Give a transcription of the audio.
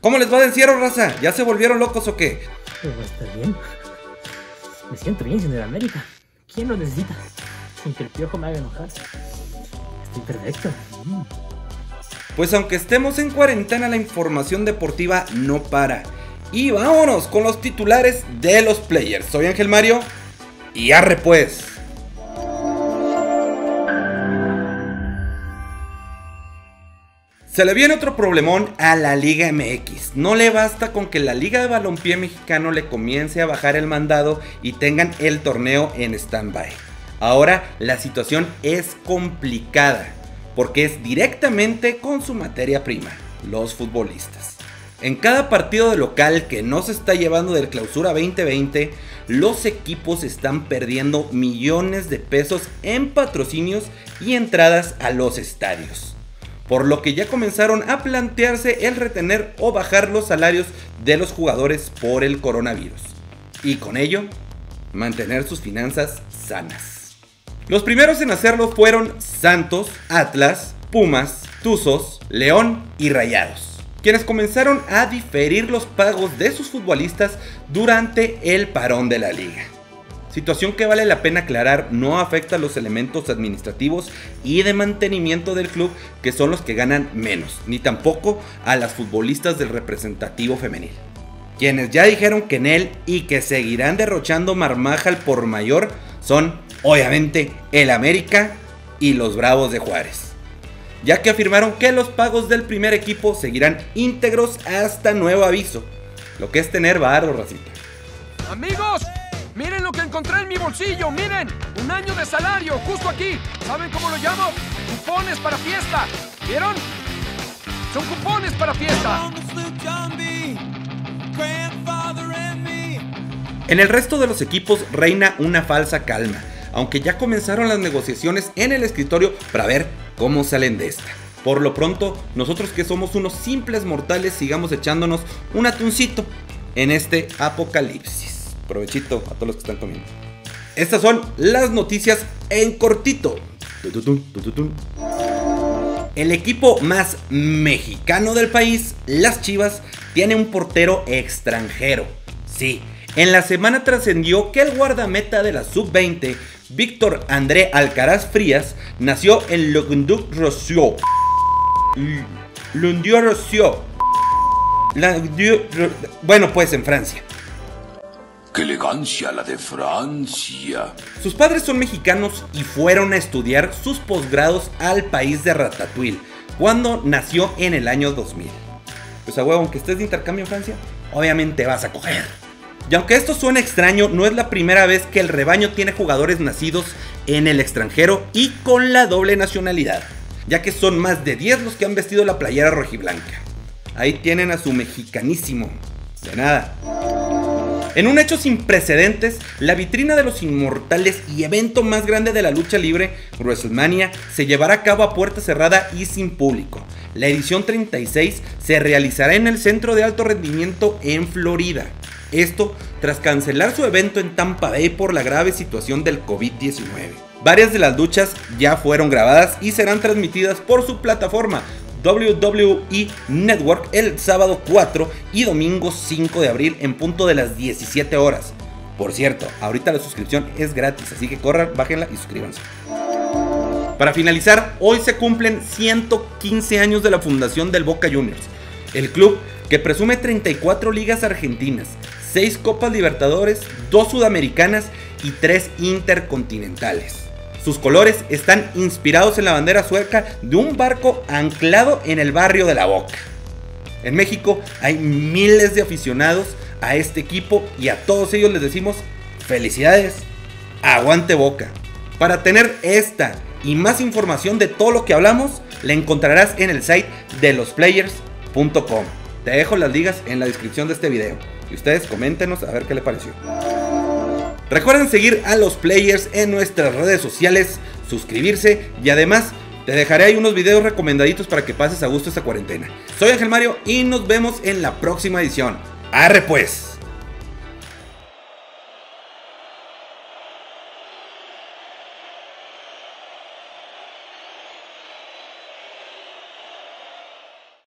¿Cómo les va de encierro, raza? ¿Ya se volvieron locos o qué? Pues va a estar bien. Me siento bien el América. ¿Quién lo necesita? Sin que el piojo me haga enojar. Estoy perfecto. Mm. Pues aunque estemos en cuarentena, la información deportiva no para. Y vámonos con los titulares de los players. Soy Ángel Mario y arre pues. Se le viene otro problemón a la Liga MX. No le basta con que la Liga de Balompié Mexicano le comience a bajar el mandado y tengan el torneo en stand-by. Ahora la situación es complicada porque es directamente con su materia prima, los futbolistas. En cada partido de local que no se está llevando del clausura 2020, los equipos están perdiendo millones de pesos en patrocinios y entradas a los estadios por lo que ya comenzaron a plantearse el retener o bajar los salarios de los jugadores por el coronavirus. Y con ello, mantener sus finanzas sanas. Los primeros en hacerlo fueron Santos, Atlas, Pumas, Tuzos, León y Rayados, quienes comenzaron a diferir los pagos de sus futbolistas durante el parón de la liga. Situación que vale la pena aclarar no afecta a los elementos administrativos y de mantenimiento del club que son los que ganan menos, ni tampoco a las futbolistas del representativo femenil. Quienes ya dijeron que en él y que seguirán derrochando marmaja al por mayor son obviamente el América y los Bravos de Juárez. Ya que afirmaron que los pagos del primer equipo seguirán íntegros hasta nuevo aviso. Lo que es tener barro, racita. Amigos, que encontré en mi bolsillo, miren. Un año de salario, justo aquí. ¿Saben cómo lo llamo? Cupones para fiesta. ¿Vieron? Son cupones para fiesta. En el resto de los equipos reina una falsa calma, aunque ya comenzaron las negociaciones en el escritorio para ver cómo salen de esta. Por lo pronto, nosotros que somos unos simples mortales sigamos echándonos un atuncito en este apocalipsis. Provechito a todos los que están comiendo. Estas son las noticias en cortito. El equipo más mexicano del país, las Chivas, tiene un portero extranjero. Sí, en la semana trascendió que el guardameta de la sub-20, Víctor André Alcaraz Frías, nació en Languedoc Rocio. Rocio. Bueno, pues en Francia. ¡Qué elegancia la de Francia! Sus padres son mexicanos y fueron a estudiar sus posgrados al país de Ratatouille, cuando nació en el año 2000. Pues a huevo, aunque estés de intercambio en Francia, obviamente vas a coger. Y aunque esto suene extraño, no es la primera vez que el rebaño tiene jugadores nacidos en el extranjero y con la doble nacionalidad, ya que son más de 10 los que han vestido la playera rojiblanca. Ahí tienen a su mexicanísimo. De nada. En un hecho sin precedentes, la vitrina de los inmortales y evento más grande de la lucha libre, WrestleMania, se llevará a cabo a puerta cerrada y sin público. La edición 36 se realizará en el Centro de Alto Rendimiento en Florida. Esto tras cancelar su evento en Tampa Bay por la grave situación del COVID-19. Varias de las luchas ya fueron grabadas y serán transmitidas por su plataforma, WWE Network el sábado 4 y domingo 5 de abril en punto de las 17 horas. Por cierto, ahorita la suscripción es gratis, así que corran, bájenla y suscríbanse. Para finalizar, hoy se cumplen 115 años de la fundación del Boca Juniors, el club que presume 34 ligas argentinas, 6 Copas Libertadores, 2 Sudamericanas y 3 Intercontinentales. Sus colores están inspirados en la bandera sueca de un barco anclado en el barrio de La Boca. En México hay miles de aficionados a este equipo y a todos ellos les decimos felicidades, aguante Boca. Para tener esta y más información de todo lo que hablamos, la encontrarás en el site de losplayers.com. Te dejo las ligas en la descripción de este video y ustedes coméntenos a ver qué les pareció. Recuerden seguir a los players en nuestras redes sociales, suscribirse y además te dejaré ahí unos videos recomendaditos para que pases a gusto esta cuarentena. Soy Ángel Mario y nos vemos en la próxima edición. ¡Arre pues!